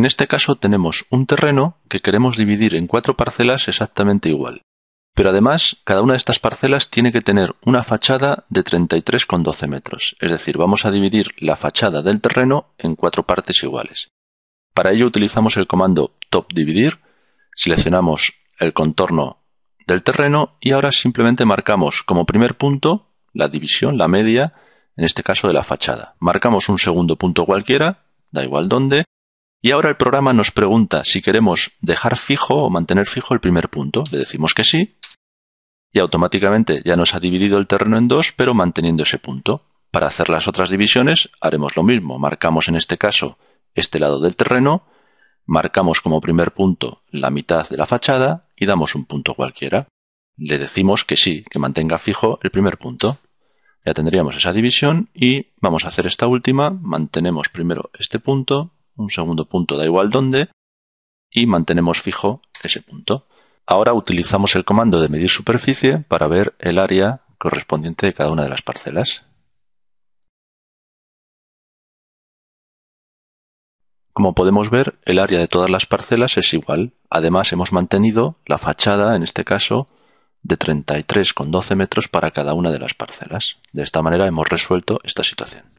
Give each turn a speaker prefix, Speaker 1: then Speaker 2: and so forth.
Speaker 1: En este caso tenemos un terreno que queremos dividir en cuatro parcelas exactamente igual. Pero además, cada una de estas parcelas tiene que tener una fachada de 33,12 metros. Es decir, vamos a dividir la fachada del terreno en cuatro partes iguales. Para ello utilizamos el comando top dividir, seleccionamos el contorno del terreno y ahora simplemente marcamos como primer punto la división, la media, en este caso de la fachada. Marcamos un segundo punto cualquiera, da igual dónde, y ahora el programa nos pregunta si queremos dejar fijo o mantener fijo el primer punto. Le decimos que sí, y automáticamente ya nos ha dividido el terreno en dos, pero manteniendo ese punto. Para hacer las otras divisiones haremos lo mismo. Marcamos en este caso este lado del terreno, marcamos como primer punto la mitad de la fachada y damos un punto cualquiera. Le decimos que sí, que mantenga fijo el primer punto. Ya tendríamos esa división y vamos a hacer esta última. Mantenemos primero este punto, un segundo punto da igual dónde y mantenemos fijo ese punto. Ahora utilizamos el comando de medir superficie para ver el área correspondiente de cada una de las parcelas. Como podemos ver, el área de todas las parcelas es igual. Además, hemos mantenido la fachada, en este caso, de 33,12 metros para cada una de las parcelas. De esta manera hemos resuelto esta situación.